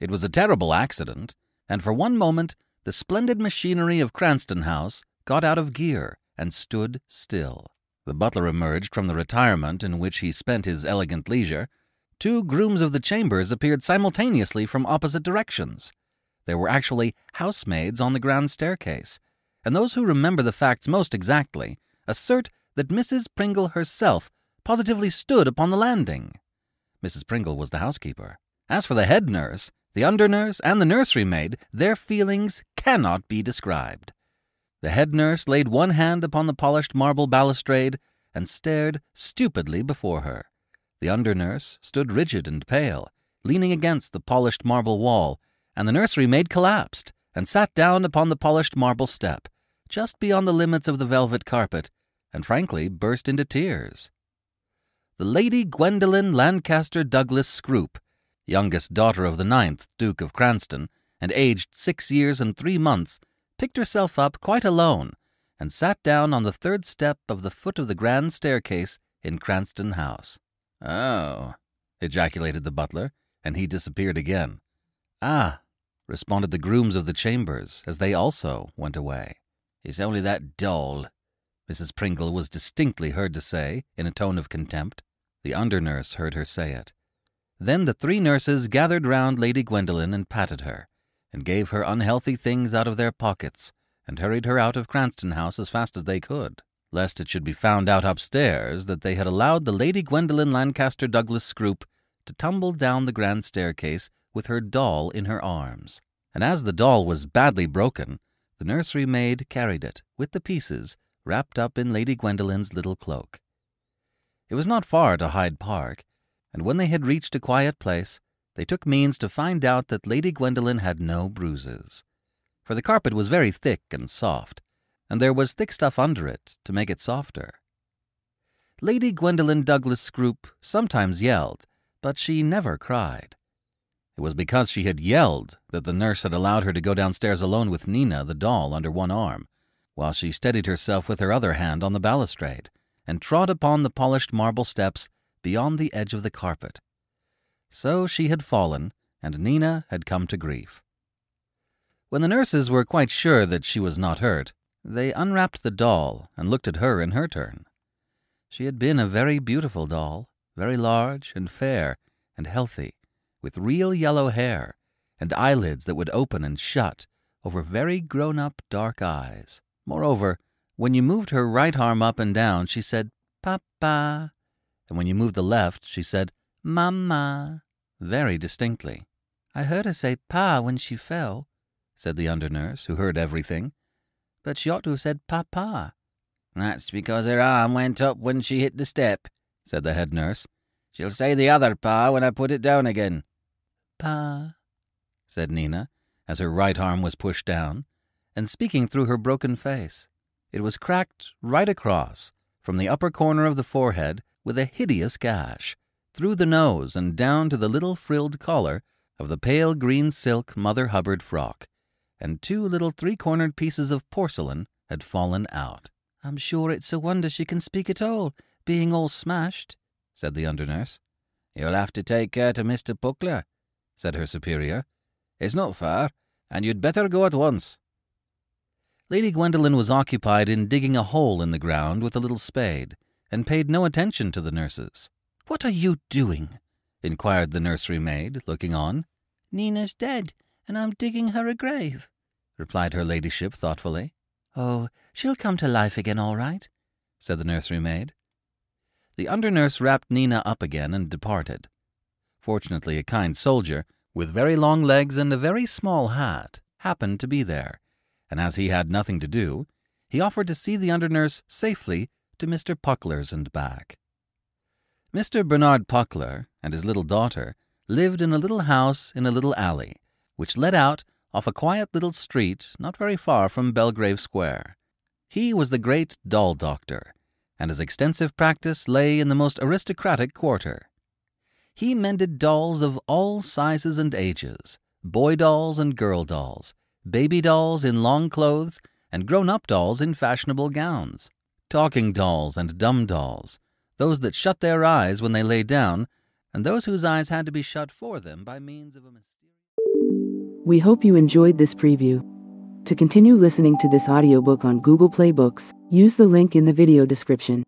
It was a terrible accident, and for one moment the splendid machinery of Cranston House got out of gear and stood still. The butler emerged from the retirement in which he spent his elegant leisure. Two grooms of the chambers appeared simultaneously from opposite directions. There were actually housemaids on the grand staircase, and those who remember the facts most exactly assert that Mrs. Pringle herself positively stood upon the landing. Mrs. Pringle was the housekeeper. As for the head nurse, the under nurse, and the nursery maid, their feelings cannot be described. The head nurse laid one hand upon the polished marble balustrade and stared stupidly before her. The under nurse stood rigid and pale, leaning against the polished marble wall, and the nursery maid collapsed and sat down upon the polished marble step, just beyond the limits of the velvet carpet, and frankly burst into tears. The Lady Gwendolen Lancaster Douglas Scroop, youngest daughter of the ninth Duke of Cranston, and aged six years and three months, picked herself up quite alone and sat down on the third step of the foot of the grand staircase in Cranston House. Oh, ejaculated the butler, and he disappeared again. Ah, responded the grooms of the chambers as they also went away. It's only that doll, Mrs. Pringle was distinctly heard to say in a tone of contempt. The under nurse heard her say it. Then the three nurses gathered round Lady Gwendolen and patted her, and gave her unhealthy things out of their pockets, and hurried her out of Cranston House as fast as they could, lest it should be found out upstairs that they had allowed the Lady Gwendolen Lancaster Douglas Scroop to tumble down the grand staircase with her doll in her arms. And as the doll was badly broken, the nursery maid carried it, with the pieces, wrapped up in Lady Gwendolen's little cloak. It was not far to Hyde Park, and when they had reached a quiet place, they took means to find out that Lady Gwendolen had no bruises. For the carpet was very thick and soft, and there was thick stuff under it to make it softer. Lady Gwendolen Douglas Scroop sometimes yelled, but she never cried. It was because she had yelled that the nurse had allowed her to go downstairs alone with Nina, the doll, under one arm, while she steadied herself with her other hand on the balustrade and trod upon the polished marble steps beyond the edge of the carpet. So she had fallen, and Nina had come to grief. When the nurses were quite sure that she was not hurt, they unwrapped the doll and looked at her in her turn. She had been a very beautiful doll, very large and fair and healthy, with real yellow hair and eyelids that would open and shut over very grown up dark eyes. Moreover, when you moved her right arm up and down, she said, Papa. And when you moved the left, she said, Mamma, very distinctly. I heard her say Pa when she fell, said the under nurse, who heard everything. But she ought to have said Papa. That's because her arm went up when she hit the step, said the head nurse. She'll say the other Pa when I put it down again. Pa, said Nina, as her right arm was pushed down, and speaking through her broken face. It was cracked right across, from the upper corner of the forehead, with a hideous gash, through the nose and down to the little frilled collar of the pale green silk Mother Hubbard frock, and two little three cornered pieces of porcelain had fallen out. I'm sure it's a wonder she can speak at all, being all smashed, said the under nurse. You'll have to take her to Mr. Puckler, said her superior. It's not far, and you'd better go at once. Lady Gwendolen was occupied in digging a hole in the ground with a little spade, and paid no attention to the nurses. What are you doing? inquired the nursery maid, looking on. Nina's dead, and I'm digging her a grave, replied her ladyship thoughtfully. Oh, she'll come to life again all right, said the nursery maid. The under nurse wrapped Nina up again and departed. Fortunately, a kind soldier, with very long legs and a very small hat, happened to be there, and as he had nothing to do, he offered to see the under nurse safely to Mr. Puckler's and back. Mr. Bernard Puckler and his little daughter lived in a little house in a little alley, which led out off a quiet little street not very far from Belgrave Square. He was the great doll doctor, and his extensive practice lay in the most aristocratic quarter. He mended dolls of all sizes and ages, boy dolls and girl dolls, baby dolls in long clothes, and grown up dolls in fashionable gowns, talking dolls and dumb dolls, those that shut their eyes when they lay down, and those whose eyes had to be shut for them by means of a mysterious. We hope you enjoyed this preview. To continue listening to this audiobook on Google Play Books, use the link in the video description.